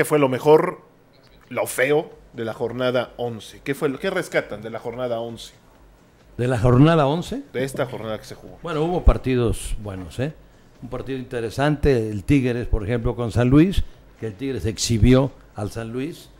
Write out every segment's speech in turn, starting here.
¿Qué fue lo mejor, lo feo de la jornada 11? ¿Qué fue lo que rescatan de la jornada 11? De la jornada 11. De esta jornada que se jugó. Bueno, hubo partidos buenos, ¿eh? Un partido interesante, el Tigres, por ejemplo, con San Luis, que el Tigres exhibió al San Luis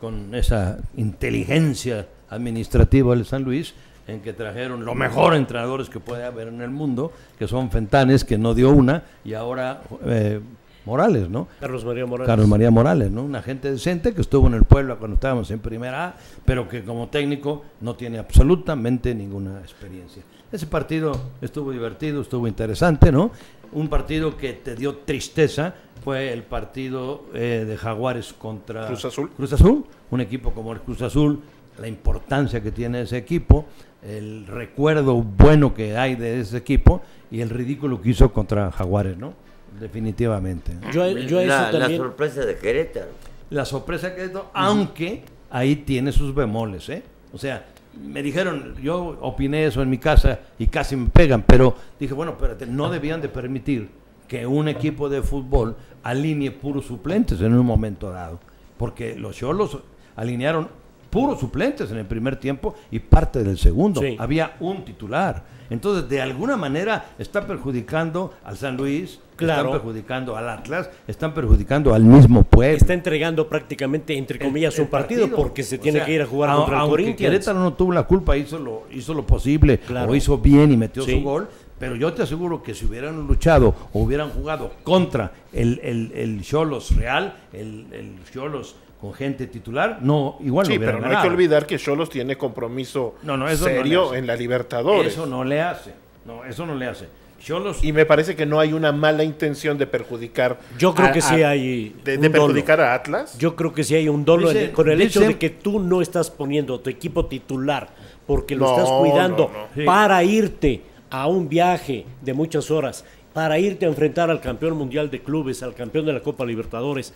con esa inteligencia administrativa del San Luis, en que trajeron los mejores entrenadores que puede haber en el mundo, que son Fentanes, que no dio una, y ahora eh, Morales, ¿no? Carlos María Morales. Carlos María Morales, ¿no? Una gente decente que estuvo en el pueblo cuando estábamos en primera A, pero que como técnico no tiene absolutamente ninguna experiencia. Ese partido estuvo divertido, estuvo interesante, ¿no? Un partido que te dio tristeza fue el partido eh, de Jaguares contra Cruz Azul. Cruz Azul, un equipo como el Cruz Azul, la importancia que tiene ese equipo, el recuerdo bueno que hay de ese equipo y el ridículo que hizo contra Jaguares, ¿no? Definitivamente. Yo, yo eso la, la sorpresa de Querétaro. la sorpresa que esto, aunque ahí tiene sus bemoles, ¿eh? O sea, me dijeron, yo opiné eso en mi casa y casi me pegan, pero dije, bueno, espérate, no debían de permitir que un equipo de fútbol alinee puros suplentes en un momento dado, porque los Cholos alinearon puros suplentes en el primer tiempo y parte del segundo. Sí. Había un titular. Entonces, de alguna manera, está perjudicando al San Luis, Claro. están perjudicando al Atlas, están perjudicando al mismo pueblo. Está entregando prácticamente, entre comillas, el un partido, porque se O tiene sea, que ir a jugar a- contra el aunque Corinthians. Querétaro no tuvo la culpa, hizo lo, hizo lo posible, Claro. o hizo bien y metió Sí. su gol. Pero yo te aseguro que si hubieran luchado o hubieran jugado contra el, el, el Cholos Real, el, el Cholos con gente titular, no, igual Sí, no pero no hay que olvidar que Cholos tiene compromiso No, no, serio en la Libertadores. Eso no le hace. No, eso no le hace. Cholos Y me parece que no hay una mala intención de perjudicar. Yo creo a- que sí a- hay De, un de dolo. perjudicar a Atlas. Yo creo que sí hay un dolo en- Dice- con el hecho de que tú no estás poniendo tu equipo titular porque lo No, estás cuidando no, no. Sí. para irte a un viaje de muchas horas, para irte a enfrentar al campeón mundial de clubes, al campeón de la Copa Libertadores.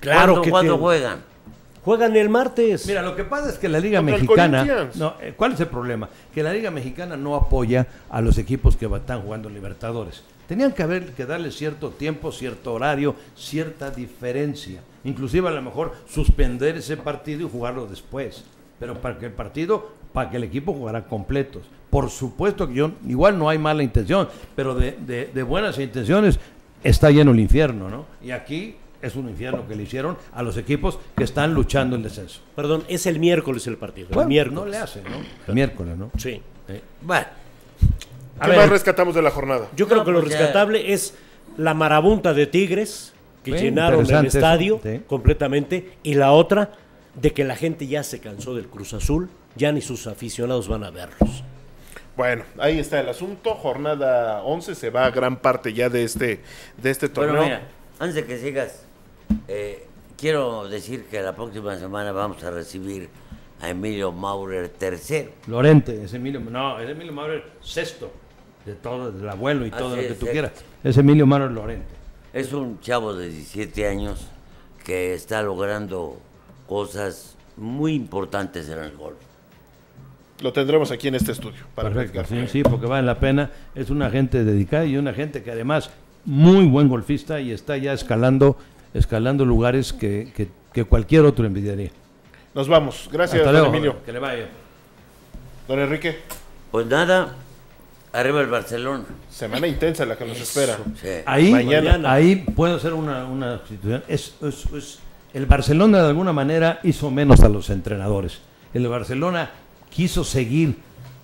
Claro ¿Cuándo, que cuándo juegan? juegan el martes. Mira, lo que pasa es que la Liga Contra Mexicana. No, eh, ¿Cuál es el problema? Que la Liga Mexicana no apoya a los equipos que están jugando Libertadores. Tenían que haber que darle cierto tiempo, cierto horario, cierta diferencia. Inclusive a lo mejor suspender ese partido y jugarlo después. Pero para que el partido, para que el equipo jugara completos. Por supuesto que yo, igual no hay mala intención, pero de, de- de buenas intenciones está lleno el infierno, ¿no? Y aquí es un infierno que le hicieron a los equipos que están luchando el descenso. Perdón, es el miércoles el partido. Bueno, el miércoles. No le hace, ¿no? El miércoles, ¿no? Sí. Bueno, A ¿Qué ver, más rescatamos de la jornada? Yo creo No, que lo rescatable es la marabunta de Tigres, que llenaron el estadio sí. completamente, y la otra, de que la gente ya se cansó del Cruz Azul, ya ni sus aficionados van a verlos. Bueno, ahí está el asunto. Jornada 11 se va gran parte ya de este, de este torneo. mira, antes de que sigas, eh, quiero decir que la próxima semana vamos a recibir a Emilio Maurer tercero. Lorente, es Emilio, no, es Emilio Maurer sexto de todo, del abuelo y Así todo lo que es, tú eh. quieras. Es Emilio Maurer Lorente. Es un chavo de 17 años que está logrando cosas muy importantes en el golf. Lo tendremos aquí en este estudio. Para Perfecto, sí, sí, porque vale la pena. Es una gente dedicada y una gente que además muy buen golfista y está ya escalando, escalando lugares que, que- que cualquier otro envidiaría. Nos vamos. Gracias, Hasta don luego, Emilio. que le vaya. Don Enrique, Pues nada, arriba el Barcelona. semana intensa la que nos espera. Sí. Ahí, Mañana. ahí puedo hacer una, una situación. Es, es- es- el Barcelona de alguna manera hizo menos a los entrenadores. El Barcelona quiso seguir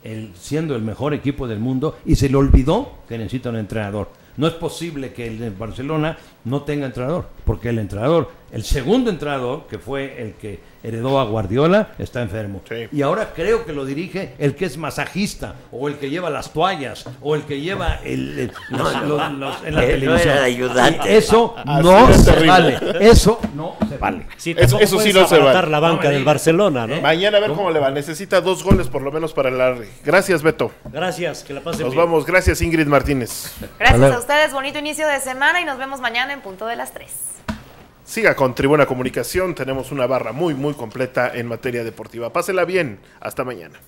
el- siendo el mejor equipo del mundo y se le olvidó que necesita un entrenador. No es posible que el de Barcelona no tenga entrenador, porque el entrenador, el segundo entrenador, que fue el que heredó a Guardiola, está enfermo. Sí. Y ahora creo que lo dirige el que es masajista, o el que lleva las toallas, o el que lleva el, el- los- los- los- en la no televisión. ayudante. Eso Así no es se vale. Eso no se vale. Sí, Eso- eso sí no se vale. la banca No del digas. Barcelona, ¿no? Mañana a ver cómo le va. Necesita dos goles por lo menos para el. Gracias, Beto. Gracias, que la pasen Nos bien. vamos. Gracias, Ingrid Martínez. Gracias a ustedes, bonito inicio de semana y nos vemos mañana en punto de las 3. Siga con Tribuna Comunicación, tenemos una barra muy, muy completa en materia deportiva. Pásela bien, hasta mañana.